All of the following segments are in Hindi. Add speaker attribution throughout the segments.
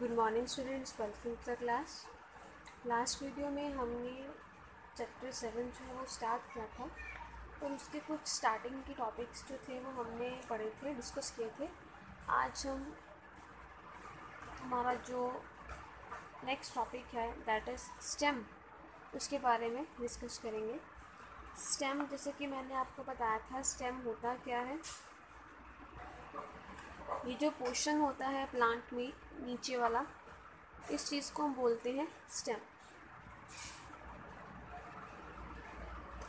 Speaker 1: Good morning students welcome to the class last video में हमने चैप्टर सेवन जो है वो स्टार्ट किया था। और उसके कुछ स्टार्टिंग के टॉपिक्स जो थे वो हमने पढ़े थे डिस्कस किए थे। आज हम हमारा जो नेक्स्ट टॉपिक है दैट इज़ स्टेम उसके बारे में डिस्कस करेंगे। स्टेम जैसे कि मैंने आपको बताया था स्टेम होता क्या है? ये जो पोर्शन होता है प्लांट में, नीचे वाला, इस चीज़ को हम बोलते हैं स्टेम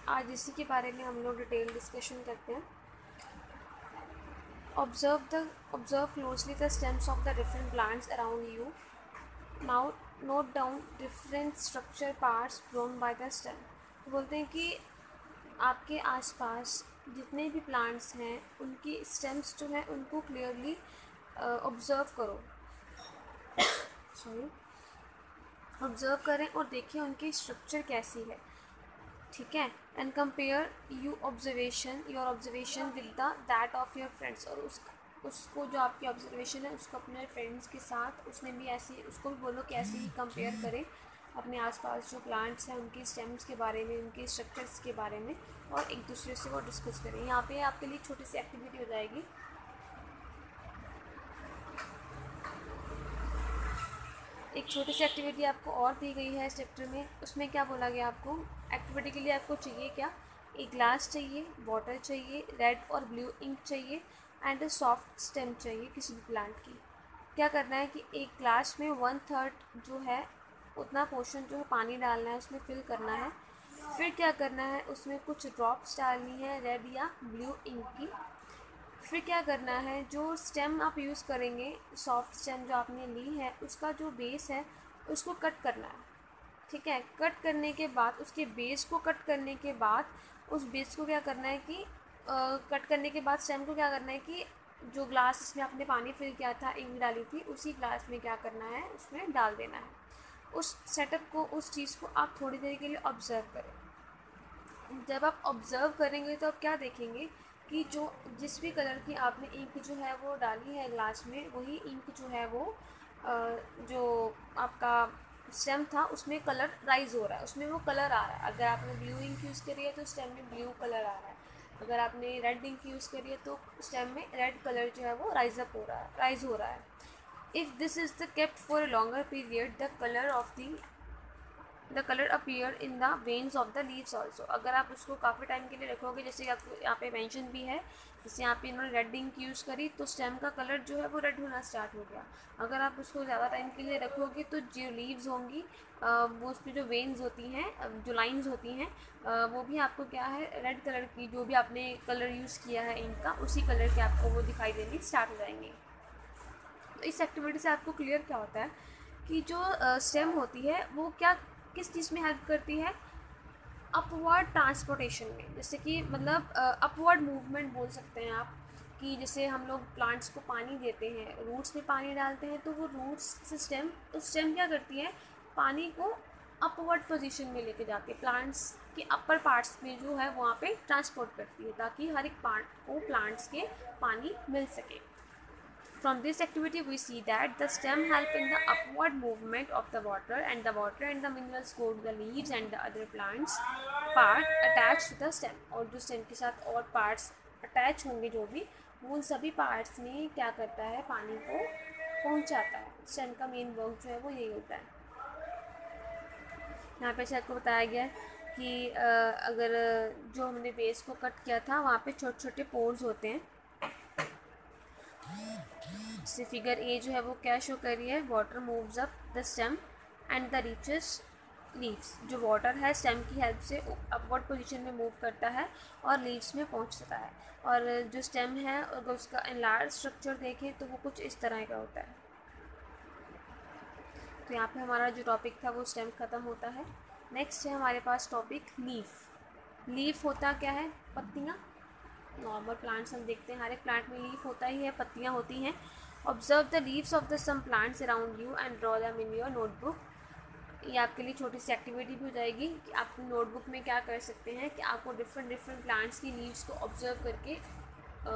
Speaker 1: आज इसी के बारे में हम लोग डिटेल डिस्कशन करते हैं. Observe the observe closely the stems of the different plants around you now note down different structure parts grown by the stem बोलते हैं कि आपके आसपास जितने भी प्लांट्स हैं, उनकी स्टेम्स जो हैं, उनको क्लियरली ऑब्ज़र्व करो। सॉरी ऑब्ज़र्व करें और देखें उनकी स्ट्रक्चर कैसी है। ठीक है? And compare you observation your observation with the that of your friends और उस, उसको जो आपकी ऑब्जर्वेशन है, उसको अपने फ्रेंड्स के साथ, उसने भी ऐसी, उसको भी बोलो कि ऐसे ही कंपेयर करें। अपने आसपास जो प्लांट्स हैं, उनकी स्टेम्स के बारे में, उनके स्ट्रक्चर्स के बारे में और एक दूसरे से वो डिस्कस करें। यहाँ पे आपके लिए छोटी सी एक्टिविटी हो जाएगी। एक छोटी सी एक्टिविटी आपको और दी गई है इस चैप्टर में। उसमें क्या बोला गया आपको? एक्टिविटी के लिए आपको चाहिए क्या? एक ग्लास चाहिए वाटर चाहिए रेड और ब्लू इंक चाहिए एंड सॉफ्ट स्टेम चाहिए किसी भी प्लांट की। क्या करना है कि एक ग्लास में वन थर्ड जो है उतना पोर्शन जो है पानी डालना है उसमें फिल करना है। फिर क्या करना है उसमें कुछ ड्रॉप्स डालनी है रेड या ब्लू इंक की। फिर क्या करना है जो स्टेम आप यूज़ करेंगे सॉफ्ट स्टेम जो आपने ली है उसका जो बेस है उसको कट करना है। ठीक है? कट करने के बाद उसके बेस को कट करने के बाद उस बेस को क्या करना है कि आ, कट करने के बाद स्टेम को क्या करना है कि जो ग्लास इसमें आपने पानी फिल किया था इंक डाली थी उसी ग्लास में क्या करना है उसमें डाल देना है। उस सेटअप को, उस चीज़ को आप थोड़ी देर के लिए ऑब्ज़र्व करें। जब आप ऑब्ज़र्व करेंगे तो आप क्या देखेंगे कि जो, जिस भी कलर की आपने इंक जो है वो डाली है ग्लास में, वही इंक जो है वो जो आपका स्टेम था, उसमें कलर राइज हो रहा है। उसमें वो कलर आ रहा है। अगर आपने ब्लू इंक यूज़ करी है तो स्टेम में ब्लू कलर आ रहा है। अगर आपने रेड इंक यूज़ करी है तो स्टेम में रेड कलर जो है वो राइज अप हो रहा है राइज हो रहा है। If this is the kept for a longer period, the color of the the colour appear in the veins of the leaves also अगर आप उसको काफ़ी टाइम के लिए रखोगे, जैसे आपको यहाँ पे मेंशन भी है, जैसे यहाँ पे इन्होंने रेड इंक यूज़ करी तो स्टेम का कलर जो है वो रेड होना स्टार्ट हो गया। अगर आप उसको ज़्यादा टाइम के लिए रखोगे तो जो लीव्स होंगी वो उस पर जो वेन्स होती हैं जो लाइंस होती हैं वो भी आपको क्या है रेड कलर की, जो भी आपने कलर यूज़ किया है इनका उसी कलर के आपको वो दिखाई देनी स्टार्ट हो जाएँगे। इस एक्टिविटी से आपको क्लियर क्या होता है कि जो स्टेम होती है, वो क्या, किस चीज़ में हेल्प करती है? अपवर्ड ट्रांसपोर्टेशन में। जैसे कि मतलब अपवर्ड मूवमेंट बोल सकते हैं आप कि जैसे हम लोग प्लांट्स को पानी देते हैं रूट्स में पानी डालते हैं तो वो रूट्स से स्टेम उस स्टेम क्या करती है? पानी को अपवर्ड पोजीशन में लेके जाके प्लांट्स के अपर पार्ट्स में जो है, वहाँ पे ट्रांसपोर्ट करती है, ताकि हर एक पार्ट को प्लांट्स के पानी मिल सके। From this activity we see that the stem help in the upward movement of the water and the water and the minerals go to the leaves and the other plants part attached to the stem और जो stem के साथ और parts attach होंगे जो भी उन सभी parts में क्या करता है पानी को पहुंचाता है stem का main work जो है वो यही होता है यहाँ पे आपको बताया गया है कि अगर जो हमने बेस को कट किया था वहाँ पे छोटे छोटे पोर्स होते हैं जैसे फिगर ए जो है वो क्या शो कर रही है? Water moves up the stem and the reaches leaves जो वाटर है स्टेम की हेल्प से अपवर्ड पोजीशन में मूव करता है और लीव्स में पहुँचता है। और जो स्टेम है, अगर उसका एनलार्ज स्ट्रक्चर देखें तो वो कुछ इस तरह का होता है। तो यहाँ पे हमारा जो टॉपिक था, वो स्टेम ख़त्म होता है। नेक्स्ट है हमारे पास टॉपिक लीफ लीफ होता क्या है? पत्तियाँ। नॉर्मल प्लांट्स हम देखते हैं। हर एक प्लांट में लीफ होता ही है पत्तियाँ होती हैं। Observe the leaves of the some plants around you and draw them in your notebook ये आपके लिए छोटी सी एक्टिविटी भी हो जाएगी कि आप नोटबुक में क्या कर सकते हैं कि आपको डिफरेंट डिफरेंट प्लांट्स की लीव्स को ऑब्ज़र्व करके आ,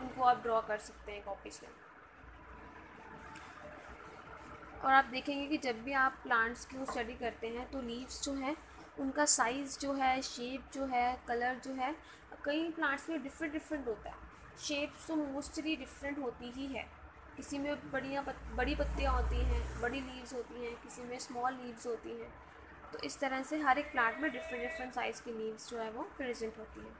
Speaker 1: उनको आप ड्रॉ कर सकते हैं कॉपीज में। और आप देखेंगे कि जब भी आप प्लांट्स को स्टडी करते हैं तो लीव्स जो हैं उनका साइज़ जो है शेप जो है कलर जो है कई प्लांट्स में डिफरेंट डिफरेंट होता है। शेप्स तो मोस्टली डिफरेंट होती ही है। किसी में बढ़िया पत, बड़ी पत्तियाँ होती हैं बड़ी लीव्स होती हैं किसी में स्मॉल लीव्स होती हैं। तो इस तरह से हर एक प्लांट में डिफरेंट डिफरेंट साइज़ की लीव्स जो है वो प्रेजेंट होती हैं।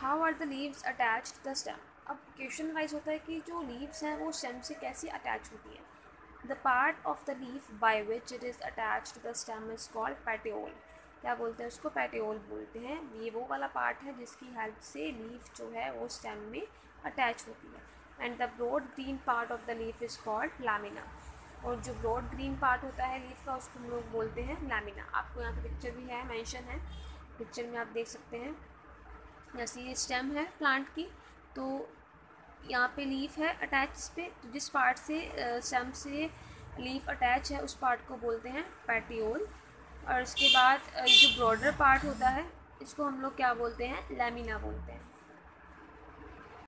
Speaker 1: How are the leaves attach the stem अब क्वेश्चन वाइज होता है कि जो लीव्स हैं वो स्टेम से कैसे अटैच होती है? The part of the leaf by which it is attach to the stem is called petiole क्या बोलते हैं उसको? पैटियोल बोलते हैं। ये वो वाला पार्ट है जिसकी हेल्प से लीफ जो है वो स्टेम में अटैच होती है। And the broad green part of the leaf is called lamina और जो ब्रॉड ग्रीन पार्ट होता है लीफ का उसको हम लोग बोलते हैं लामिना आपको यहाँ पे पिक्चर भी है मेंशन है। पिक्चर में आप देख सकते हैं। जैसे ये स्टेम है प्लांट की तो यहाँ पे लीफ है अटैच इस पर तो जिस पार्ट से स्टेम से लीफ अटैच है, उस पार्ट को बोलते हैं पैटियोल और उसके बाद जो ब्रॉडर पार्ट होता है, इसको हम लोग क्या बोलते हैं? लेमिना बोलते हैं।